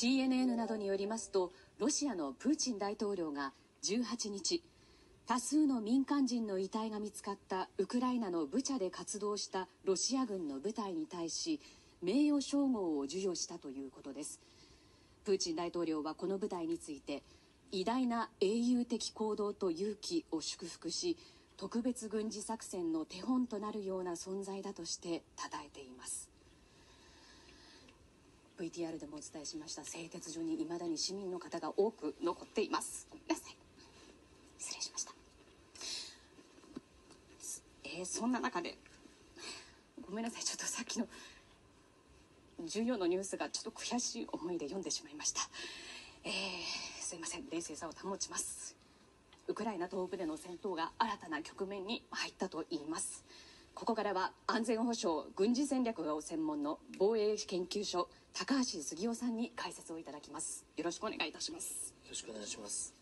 CNN などによりますとロシアのプーチン大統領が18日多数の民間人の遺体が見つかったウクライナのブチャで活動したロシア軍の部隊に対し名誉称号を授与したということです。プーチン大統領はこの部隊について偉大な英雄的行動と勇気を祝福し特別軍事作戦の手本となるような存在だとして称えています。VTR でもお伝えしました。製鉄所にいまだに市民の方が多く残っています。ごめんなさい。失礼しました。えー、そんな中でごめんなさい。ちょっとさっきの重要のニュースがちょっと悔しい思いで読んでしまいました。えー、すいません。冷静さを保ちます。ウクライナ東部での戦闘が新たな局面に入ったと言います。ここからは安全保障軍事戦略がご専門の防衛研究所高橋杉雄さんに解説をいただきます。よろしくお願いいたします。よろしくお願いします。